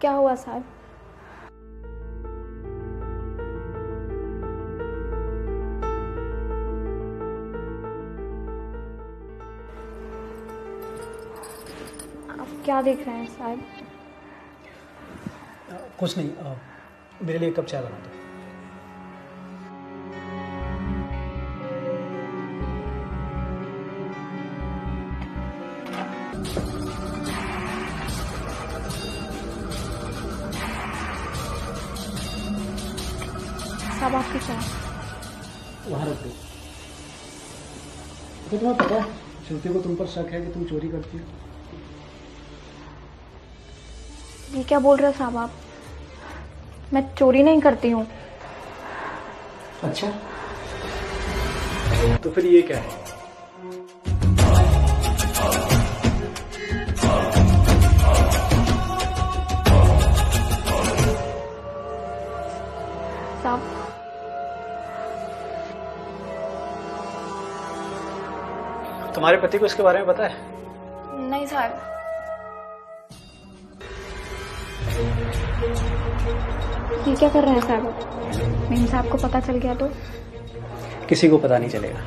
क्या हुआ साहब? आप क्या देख रहे हैं साहब? कुछ नहीं अ, मेरे लिए कप चाय बना दो। साहब आपके साथ। वहाँ रख दो। तो तुम्हें पता है श्रुति को तुम पर शक है कि तुम चोरी करती हो। ये क्या बोल रहे हो साहब आप? मैं चोरी नहीं करती हूँ। अच्छा। तो फिर ये क्या है? सब तुम्हारे पति को इसके बारे में पता है? नहीं सर। ये क्या कर रहे हैं साहब? मीम साहब को पता चल गया तो? किसी को पता नहीं चलेगा।